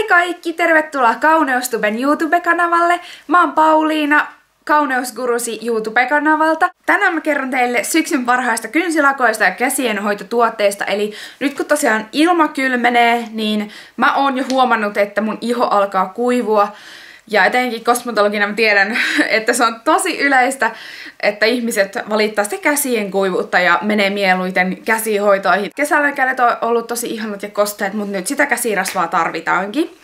Hei kaikki, tervetuloa Kauneustuben YouTube-kanavalle. Mä oon Pauliina, Kauneusgurusi YouTube-kanavalta. Tänään mä kerron teille syksyn parhaista kynsilakoista ja käsienhoitotuotteista. Eli nyt kun tosiaan ilma kylmenee, niin mä oon jo huomannut, että mun iho alkaa kuivua. Ja etenkin kosmetologina mä tiedän, että se on tosi yleistä, että ihmiset valittaa sitä käsien kuivuutta ja menee mieluiten käsihoitoihin. Kesällä kädet on ollut tosi ihanat ja kosteet, mutta nyt sitä käsirasvaa tarvitaankin.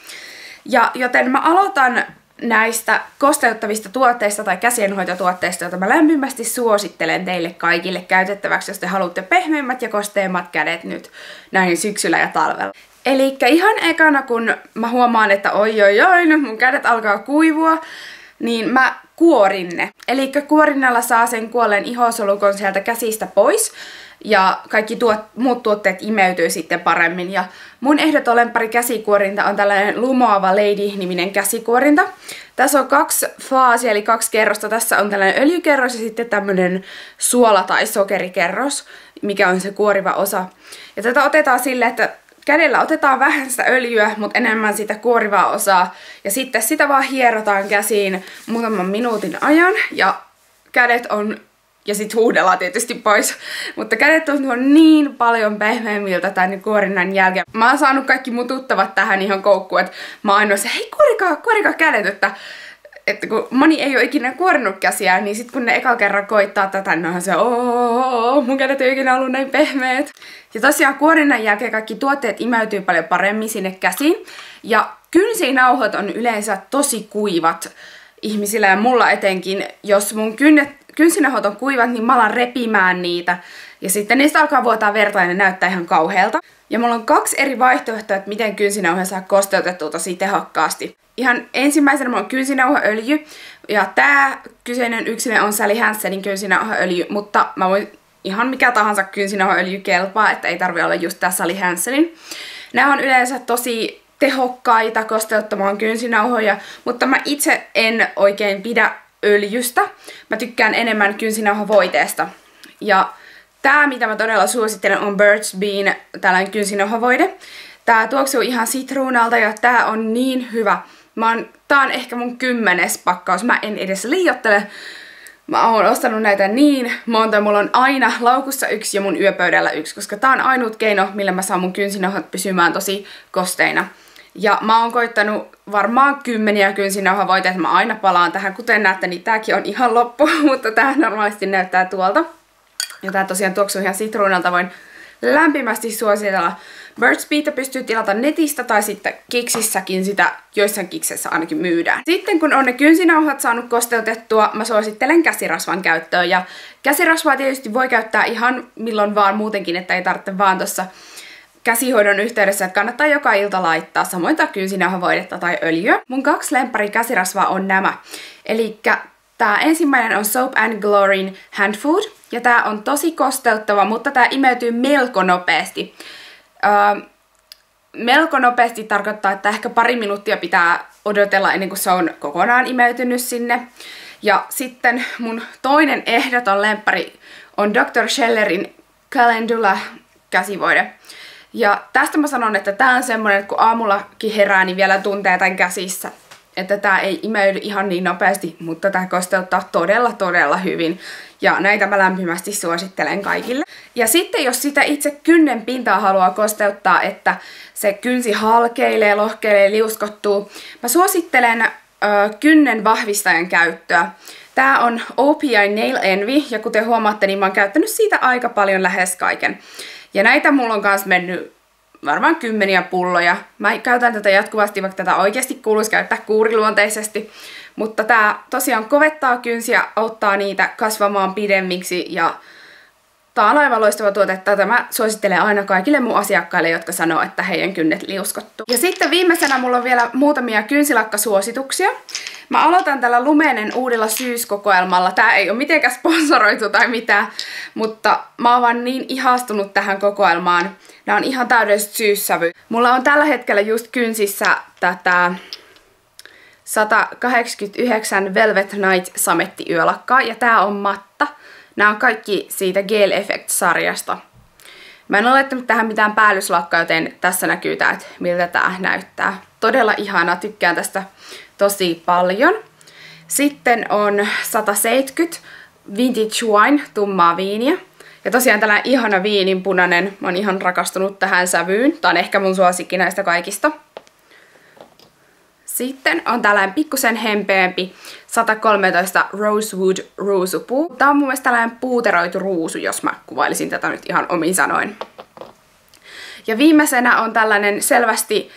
Ja joten mä aloitan näistä kosteuttavista tuotteista tai käsienhoitotuotteista, joita mä lämpimästi suosittelen teille kaikille käytettäväksi, jos te haluatte pehmeimmät ja kosteimmat kädet nyt näin syksyllä ja talvella. Eli ihan ekana, kun mä huomaan, että oi oi oi, nyt mun kädet alkaa kuivua, niin mä kuorin ne. Eli kuorinnalla saa sen kuolleen ihosolukon sieltä käsistä pois ja kaikki tuot, muut tuotteet imeytyy sitten paremmin. Ja mun ehdoton lempari käsikuorinta on tällainen Lumoava Lady-niminen käsikuorinta. Tässä on kaksi faasia, eli kaksi kerrosta. Tässä on tällainen öljykerros ja sitten tämmöinen suola- tai sokerikerros, mikä on se kuoriva osa. Ja tätä otetaan sille, että kädellä otetaan vähän sitä öljyä, mutta enemmän sitä kuorivaa osaa. Ja sitten sitä vaan hierotaan käsiin muutaman minuutin ajan. Ja kädet on ja sit huudellaan tietysti pois. Mutta kädet tuntuu niin paljon pehmeämmiltä tämän kuorinnan jälkeen. Mä oon saanut kaikki mututtavat tähän ihan koukkuun, että mä oon ainoa se, hei kuorikaa, kuorikaa kädet, että että kun moni ei ole ikinä kuorinut käsiä, niin sitten kun ne eka kerran koittaa tätä, niin on se, ooo, mun kädet ei ikinä ollut näin pehmeät. Ja tosiaan kuorinnan jälkeen kaikki tuotteet imeytyy paljon paremmin sinne käsiin. Ja kynsinauhot on yleensä tosi kuivat ihmisillä ja mulla etenkin, jos mun kynnet, kynsinauhot on kuivat, niin mä alan repimään niitä. Ja sitten niistä alkaa vuotaa verta ja ne näyttää ihan kauhealta. Ja mulla on kaksi eri vaihtoehtoa, että miten kynsinauha saa kosteutettua tosi tehokkaasti. Ihan ensimmäisenä mulla on kynsinauhaöljy. Ja tää kyseinen yksinä on Sally Hansenin kynsinauhaöljy, mutta mä voin ihan mikä tahansa kynsinauhaöljy kelpaa, että ei tarvi olla just tää Sally Hansenin. Nämä on yleensä tosi tehokkaita kosteuttamaan kynsinauhoja, mutta mä itse en oikein pidä öljystä. Mä tykkään enemmän kynsinauhavoiteesta. Ja tää, mitä mä todella suosittelen, on Birch Bean, tällainen kynsinauhavoide. Tää tuoksuu ihan sitruunalta ja tää on niin hyvä. Mä oon, tää on ehkä mun kymmenes pakkaus. Mä en edes liiottele. Mä oon ostanut näitä niin monta. Mulla on aina laukussa yksi ja mun yöpöydällä yksi, koska tää on ainut keino, millä mä saan mun kynsinauhat pysymään tosi kosteina. Ja mä oon koittanut varmaan kymmeniä kynsinauhavoiteita, mä aina palaan tähän. Kuten näette, niin tääkin on ihan loppu, mutta tää normaalisti näyttää tuolta. Ja tää tosiaan tuoksuu ihan sitruunalta, voin lämpimästi suositella. Birds Beat pystyy tilata netistä tai sitten kiksissäkin sitä, joissain kiksessä ainakin myydään. Sitten kun on ne kynsinauhat saanut kosteutettua, mä suosittelen käsirasvan käyttöön. Ja käsirasvaa tietysti voi käyttää ihan milloin vaan muutenkin, että ei tarvitse vaan tossa käsihoidon yhteydessä, että kannattaa joka ilta laittaa samoin kynsinauhavoidetta tai öljyä. Mun kaksi lemppari käsirasvaa on nämä. Eli Tää ensimmäinen on Soap and Glowin Hand Food, ja tää on tosi kosteuttava, mutta tää imeytyy melko nopeasti. Öö, melko nopeasti tarkoittaa, että ehkä pari minuuttia pitää odotella ennen kuin se on kokonaan imeytynyt sinne. Ja sitten mun toinen ehdoton lemppari on Dr. Schellerin Calendula käsivoide. Ja tästä mä sanon, että tää on semmonen, että kun aamullakin herää, niin vielä tuntee tämän käsissä että tämä ei imeydy ihan niin nopeasti, mutta tämä kosteuttaa todella todella hyvin. Ja näitä mä lämpimästi suosittelen kaikille. Ja sitten jos sitä itse kynnen pintaa haluaa kosteuttaa, että se kynsi halkeilee, lohkeilee, liuskottuu, mä suosittelen ö, kynnen vahvistajan käyttöä. Tää on OPI Nail Envy, ja kuten huomaatte, niin mä oon käyttänyt siitä aika paljon lähes kaiken. Ja näitä mulla on myös mennyt varmaan kymmeniä pulloja. Mä käytän tätä jatkuvasti, vaikka tätä oikeasti kuuluisi käyttää kuuriluonteisesti. Mutta tää tosiaan kovettaa kynsiä, auttaa niitä kasvamaan pidemmiksi ja Tää on aivan loistava tuote. Tätä mä suosittelen aina kaikille mun asiakkaille, jotka sanoo, että heidän kynnet liuskottuu. Ja sitten viimeisenä mulla on vielä muutamia kynsilakkasuosituksia. Mä aloitan tällä Lumenen uudella syyskokoelmalla. Tää ei ole mitenkään sponsoroitu tai mitään, mutta mä oon vaan niin ihastunut tähän kokoelmaan. Nämä on ihan täydelliset syyssävy. Mulla on tällä hetkellä just kynsissä tätä 189 Velvet Night sametti yölakkaa ja tää on matta. Nämä on kaikki siitä Gel Effect-sarjasta. Mä en ole laittanut tähän mitään päällyslakkaa, joten tässä näkyy tää, että miltä tää näyttää. Todella ihana, tykkään tästä tosi paljon. Sitten on 170 Vintage Wine, tummaa viiniä. Ja tosiaan tällainen ihana viininpunainen. Mä oon ihan rakastunut tähän sävyyn. Tää on ehkä mun suosikki näistä kaikista. Sitten on tällainen pikkusen hempeämpi 113 Rosewood ruusupuu. Tää on mun mielestä tällainen puuteroitu ruusu, jos mä kuvailisin tätä nyt ihan omin sanoin. Ja viimeisenä on tällainen selvästi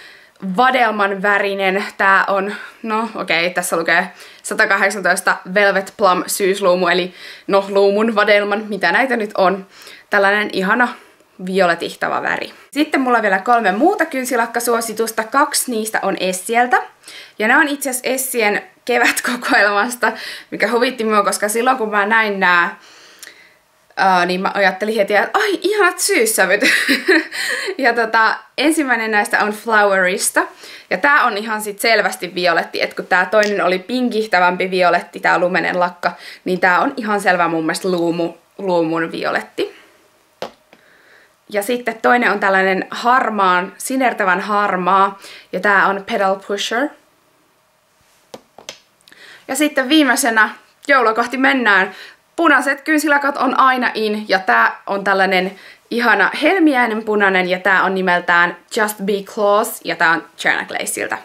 vadelman värinen. Tää on, no okei, okay, tässä lukee 118 Velvet Plum syysluumu, eli no luumun vadelman, mitä näitä nyt on. Tällainen ihana violetihtava väri. Sitten mulla on vielä kolme muuta kynsilakkasuositusta. Kaksi niistä on Essieltä. Ja nämä on itse asiassa Essien kevätkokoelmasta, mikä huvitti minua, koska silloin kun mä näin nämä Niin mä ajattelin heti, että ai, ihanat syyssävyt. ja tota, ensimmäinen näistä on Flowerista. Ja tää on ihan sit selvästi violetti, että kun tää toinen oli pinkihtävämpi violetti, tää lumenen lakka, niin tää on ihan selvä mun mielestä luumu, luumun violetti. Ja sitten toinen on tällainen harmaan, sinertävän harmaa, ja tää on Pedal Pusher. Ja sitten viimeisenä joulua kohti mennään. Punaiset kynsilakat on aina in, ja tää on tällainen ihana helmiäinen punainen, ja tää on nimeltään Just Be Close, ja tää on China Glaceilta.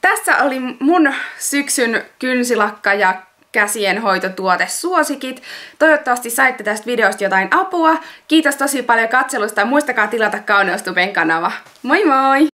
Tässä oli mun syksyn kynsilakka ja käsien hoitotuotesuosikit. Toivottavasti saitte tästä videosta jotain apua. Kiitos tosi paljon katselusta ja muistakaa tilata Kauneustuben kanava. Moi moi!